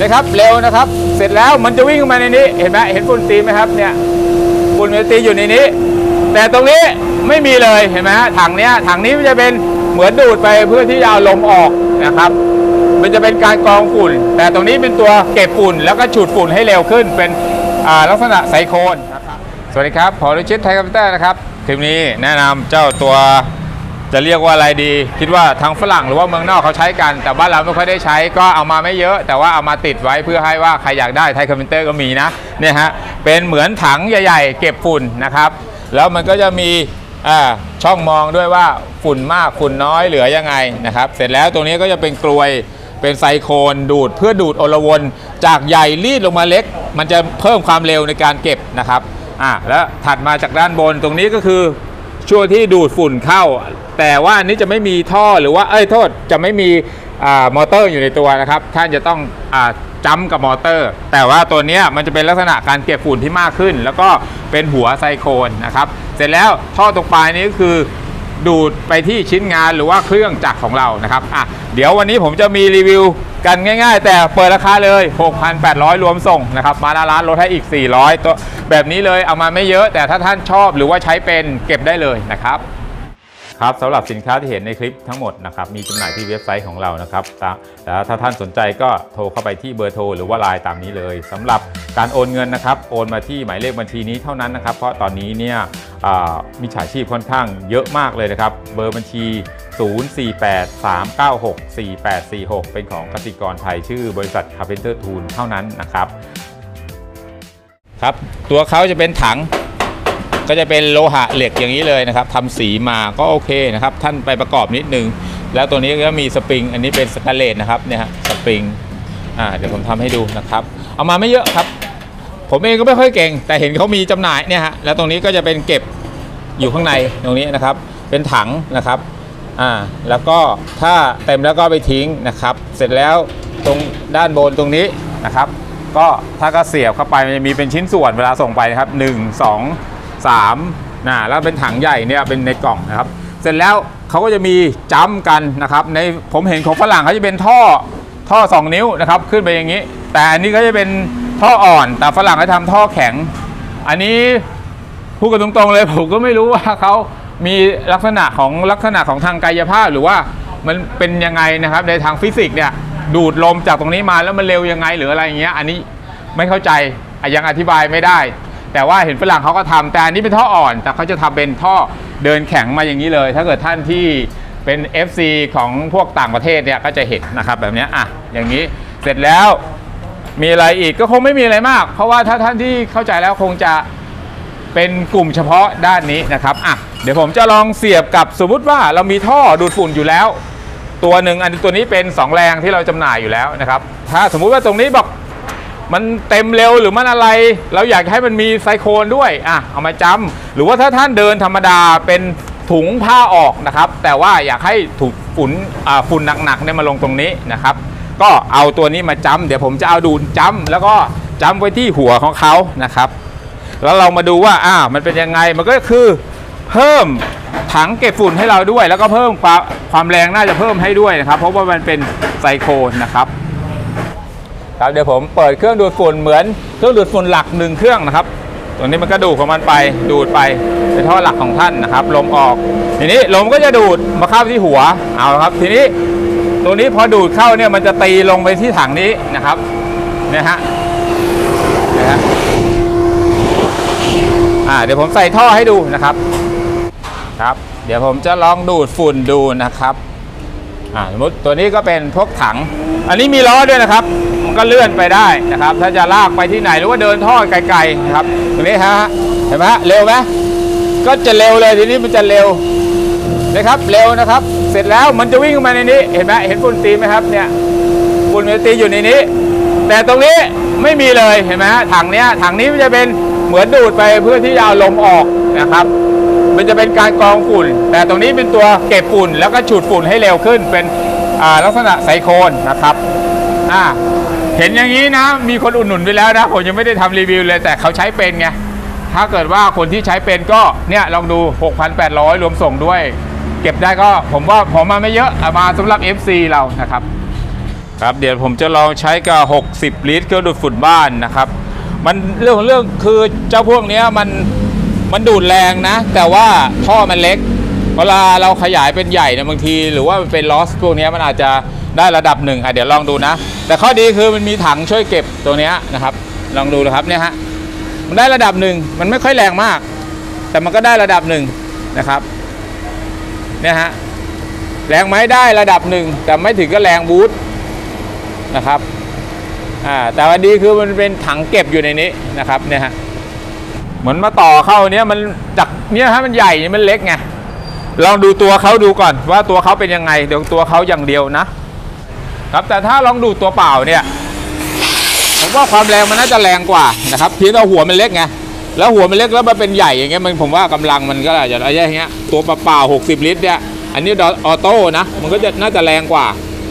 นะครับเร็วนะครับ เสร็จแล้วมันจะวิ่งเข้ามาในนี้เห็นไหมเห็นฝุ่นตีไหมครับเนี่ยฝุ่นมันตีอยู่ในนี้ แต่ตรงนี้ไม่มีเลยเห็นไหมถังเนี้ยถังนี้มันจะเป็นเหมือนดูดไปเพื่อที่จะเอาลมออกนะครับ มันจะเป็นการกรองฝุ่น แต่ตรงนี้เป็นตัวเก็บฝุ่น แล้วก็ฉุดฝุ่นให้เร็วขึ้น เป็นลักษณะไซโคนนะครับสวัสดีครับผมรุชิตไทยคอมพิวเตอร์นะครับคลิปนี้แนะนำเจ้าตัว จะเรียกว่าอะไรดี คิดว่าทางฝรั่งหรือว่าเมืองนอกเขาใช้กัน แต่บ้านเราไม่ค่อยได้ใช้ก็เอามาไม่เยอะ แต่ว่าเอามาติดไว้เพื่อให้ว่าใครอยากได้ไทยคอมพิวเตอร์ก็มีนะเนี่ยฮะเป็นเหมือนถังใหญ่ ๆ เก็บฝุ่นนะครับ แล้วมันก็จะมีช่องมองด้วยว่าฝุ่นมากฝุ่นน้อยเหลือยังไงนะครับ เสร็จแล้วตรงนี้ก็จะเป็นกลวยเป็นไซโคนดูดเพื่อดูดอลวน จากใหญ่รีดลงมาเล็ก มันจะเพิ่มความเร็วในการเก็บนะครับอ่าแล้วถัดมาจากด้านบนตรงนี้ก็คือ ช่วงที่ดูดฝุ่นเข้า แต่ว่าอันนี้จะไม่มีท่อหรือว่าเอ้ยโทษจะไม่มีอมอเตอร์อยู่ในตัวนะครับ ท่านจะต้องอจัมกับมอเตอร์ แต่ว่าตัวนี้มันจะเป็นลักษณะการเก็บฝุ่นที่มากขึ้น แล้วก็เป็นหัวไซโคนนะครับ เสร็จแล้วท่อตรงปลายนี้ก็คือดูดไปที่ชิ้นงานหรือว่าเครื่องจักรของเรานะครับอะเดี๋ยววันนี้ผมจะมีรีวิว กันง่ายๆ แต่เปิดราคาเลย 6,800 รวมส่งนะครับมาหน้าร้านลดให้อีก 400 ตัวแบบนี้เลยเอามาไม่เยอะ แต่ถ้าท่านชอบหรือว่าใช้เป็นเก็บได้เลยนะครับครับสำหรับสินค้าที่เห็นในคลิปทั้งหมดนะครับมีจำหน่ายที่เว็บไซต์ของเรานะครับตามแต่ถ้าท่านสนใจก็โทรเข้าไปที่เบอร์โทรหรือว่าไลน์ตามนี้เลยสำหรับการโอนเงินนะครับโอนมาที่หมายเลขบัญชีนี้เท่านั้นนะครับ เพราะตอนนี้เนี่ยมิจฉาชีพค่อนข้างเยอะมากเลยนะครับ เบอร์บัญชี 0483964846 เป็นของกสิกรไทยชื่อบริษัท Carpenter Tool เท่านั้นนะครับ ครับ ตัวเขาจะเป็นถังก็จะเป็นโลหะเหล็กอย่างนี้เลยนะครับทำสีมาก็โอเคนะครับ ท่านไปประกอบนิดนึง แล้วตัวนี้ก็มีสปริง อันนี้เป็นสแตนเลสนะครับเนี่ยฮะสปริงอ่าเดี๋ยวผมทำให้ดูนะครับ เอามาไม่เยอะครับ ผมเองก็ไม่ค่อยเก่ง แต่เห็นเขามีจำหน่ายเนี่ยฮะแล้วตรงนี้ก็จะเป็นเก็บอยู่ข้างในตรงนี้นะครับ เป็นถังนะครับ อ่าแล้วก็ถ้าเต็มแล้วก็ไปทิ้งนะครับ เสร็จแล้วตรงด้านบนตรงนี้นะครับ ก็ถ้าก็เสียบเข้าไปมันจะมีเป็นชิ้นส่วนเวลาส่งไปนะครับ 1 2 3นะแล้วเป็นถังใหญ่เนี่ยเป็นในกล่องนะครับ เสร็จแล้วเขาก็จะมีจ้ำกันนะครับในผมเห็นของฝรั่งเขาจะเป็นท่อท่อ 2 นิ้วนะครับขึ้นไปอย่างนี้ แต่อันนี้ก็จะเป็นท่ออ่อนแต่ฝรั่งเขาทำท่อแข็ง อันนี้พูดกันตรงๆเลยผมก็ไม่รู้ว่าเขา มีลักษณะของลักษณะของทางกายภาพหรือว่ามันเป็นยังไงนะครับในทางฟิสิกส์เนี่ยดูดลมจากตรงนี้มาแล้วมันเร็วยังไงหรืออะไรอย่างเงี้ยอันนี้ไม่เข้าใจยังอธิบายไม่ได้ แต่ว่าเห็นฝรั่งเขาก็ทำแต่อันนี้เป็นท่ออ่อน แต่เขาจะทำเป็นท่อเดินแข็งมาอย่างนี้เลย ถ้าเกิดท่านที่เป็น FC ของพวกต่างประเทศเนี่ยก็จะเห็นนะครับแบบนี้อะอย่างนี้เสร็จแล้วมีอะไรอีกก็คงไม่มีอะไรมาก เพราะว่าถ้าท่านที่เข้าใจแล้วคงจะ เป็นกลุ่มเฉพาะด้านนี้นะครับอะเดี๋ยวผมจะลองเสียบกับสมมติว่าเรามีท่อดูดฝุ่นอยู่แล้ว ตัวหนึ่งอันตัวนี้เป็น 2 แรงที่เราจำหน่ายอยู่แล้วนะครับ ถ้าสมมุติว่าตรงนี้บอกมันเต็มเร็วหรือมันอะไร เราอยากให้มันมีไซโคนด้วยอะเอามาจำหรือว่าถ้าท่านเดินธรรมดาเป็นถุงผ้าออกนะครับ แต่ว่าอยากให้ถูกฝุ่นอ่าฝุ่นหนักๆเนี่ยมาลงตรงนี้นะครับ ก็เอาตัวนี้มาจำเดี๋ยวผมจะเอาดูนจำแล้วก็จำไว้ที่หัวของเขานะครับ แล้วเรามาดูว่าอ่าวมันเป็นยังไงมันก็คือเพิ่มถังเก็บฝุ่นให้เราด้วย แล้วก็เพิ่มความความแรงน่าจะเพิ่มให้ด้วยนะครับ เพราะว่ามันเป็นไซโคนนะครับครับเดี๋ยวผมเปิดเครื่องดูดฝุ่นเหมือนเครื่องดูดฝุ่นหลักหนึ่งเครื่องนะครับตัวนี้มันก็ดูดของมันไปดูดไปเป็นท่อหลักของท่านนะครับ ลมออก ทีนี้ลมก็จะดูดมาเข้าที่หัวเอาครับ ทีนี้ตัวนี้พอดูดเข้าเนี่ยมันจะตีลงไปที่ถังนี้นะครับเนี่ยฮะเนี่ยฮะ อ่าเดี๋ยวผมใส่ท่อให้ดูนะครับครับ เดี๋ยวผมจะลองดูดฝุ่นดูนะครับอ่าสมมติตัวนี้ก็เป็นพวกถัง อันนี้มีล้อด้วยนะครับ มันก็เลื่อนไปได้นะครับ ถ้าจะลากไปที่ไหนหรือว่าเดินท่อไกลๆนะครับตรงนี้ฮะเห็นไหมเร็วไหมก็จะเร็วเลยทีนี้มันจะเร็วนะครับเร็วนะครับ เสร็จแล้วมันจะวิ่งเข้ามาในนี้เห็นไหมเห็นฝุ่นตีไหมครับเนี่ยฝุ่นมันตีอยู่ในนี้ แต่ตรงนี้ไม่มีเลยเห็นไหมฮะถังเนี้ยถังนี้มันจะเป็น เหมือนดูดไปเพื่อที่จะเอาลมออกนะครับ มันจะเป็นการกรองฝุ่น แต่ตรงนี้เป็นตัวเก็บฝุ่นแล้วก็ฉุดฝุ่นให้เร็วขึ้น เป็นลักษณะไซโคนนะครับอ่าเห็นอย่างนี้นะ มีคนอุดหนุนไปแล้วนะผมยังไม่ได้ทำรีวิวเลย แต่เขาใช้เป็นไงถ้าเกิดว่าคนที่ใช้เป็นก็เนี่ยลองดู 6,800 รวมส่งด้วย เก็บได้ก็ผมว่าผมมาไม่เยอะมาสำหรับ FC เรานะครับ ครับเดี๋ยวผมจะลองใช้กับ 60 ลิตรเครื่องดูดฝุ่นบ้านนะครับ มันเรื่องของเรื่องคือเจ้าพวกเนี้ยมันมันดูดแรงนะ แต่ว่าท่อมันเล็ก เวลาเราขยายเป็นใหญ่เนี่ยบางที หรือว่ามันเป็นลอสพวกนี้มันอาจจะได้ระดับหนึ่งอะเดี๋ยวลองดูนะ แต่ข้อดีคือมันมีถังช่วยเก็บตัวเนี้ยนะครับ ลองดูนะครับเนี่ยฮะมันได้ระดับหนึ่งมันไม่ค่อยแรงมาก แต่มันก็ได้ระดับหนึ่งนะครับเนี่ยฮะแรงไหมได้ระดับหนึ่งแต่ไม่ถึงก็แรงบูทนะครับ อ่าแต่วันดีคือมันเป็นถังเก็บอยู่ในนี้นะครับเนี่ยฮะเหมือนมาต่อเข้าเนี้ยมันจากเนี้ยฮะมันใหญ่มันเล็กไงลองดูตัวเขาดูก่อนว่าตัวเขาเป็นยังไงเดี๋ยวตัวเขาอย่างเดียวนะครับแต่ถ้าลองดูตัวเปล่าเนี่ยผมว่าความแรงมันน่าจะแรงกว่านะครับเพียงแต่หัวมันเล็กไงแล้วหัวมันเล็กแล้วมันเป็นใหญ่อย่างเงี้ยมันผมว่ากำลังมันก็อาจจะอะไรอย่างเงี้ยตัวเปล่าๆ60ลิตรเนี่ยอันนี้ออโต้นะมันก็จะน่าจะแรงกว่า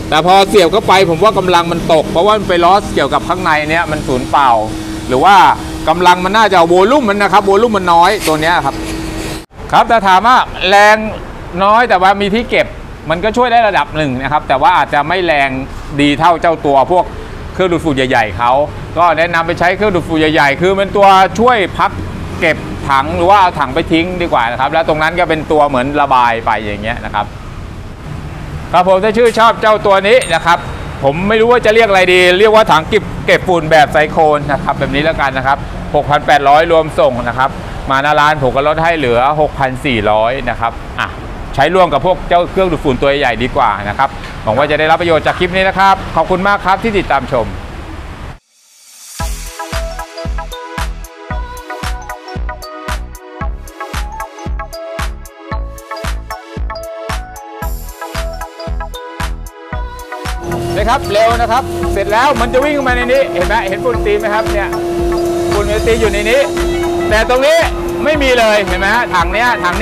แต่พอเสียบเข้าไปผมว่ากำลังมันตก เพราะว่ามันไปลอสเกี่ยวกับข้างในเนี่ยมันศูนย์เปล่า หรือว่ากำลังมันน่าจะโวลุ่มมันนะครับโวลุ่มมันน้อยตัวเนี้ยครับ ครับแต่ถามว่าแรงน้อยแต่ว่ามีที่เก็บมันก็ช่วยได้ระดับหนึ่งนะครับ แต่ว่าอาจจะไม่แรงดีเท่าเจ้าตัวพวกเครื่องดูดฝุ่นใหญ่ๆเขาก็แนะนำไปใช้เครื่องดูดฝุ่นใหญ่ๆ คือเป็นตัวช่วยพักเก็บถังหรือว่าเอาถังไปทิ้งดีกว่านะครับ แล้วตรงนั้นก็เป็นตัวเหมือนระบายไปอย่างเงี้ยนะครับ ครับผมถ้าชื่อชอบเจ้าตัวนี้นะครับ ผมไม่รู้ว่าจะเรียกอะไรดี เรียกว่าถังเก็บเก็บฝุ่นแบบไซโคนนะครับแบบนี้แล้วกันนะครับ 6,800 รวมส่งนะครับ มาหน้าร้านผมก็ลดให้เหลือ 6,400 นะครับอะใช้ร่วมกับพวกเจ้าเครื่องดูดฝุ่นตัวใหญ่ดีกว่านะครับหวังว่าจะได้รับประโยชน์จากคลิปนี้นะครับ ขอบคุณมากครับที่ติดตามชม นะครับเร็วนะครับ เสร็จแล้วมันจะวิ่งเข้ามาในนี้เห็นไหมเห็นฝุ่นตีนไหมครับเนี่ยฝุ่นมันตีอยู่ในนี้ แต่ตรงนี้ไม่มีเลยเห็นไหมฮะถังเนี้ยถังนี้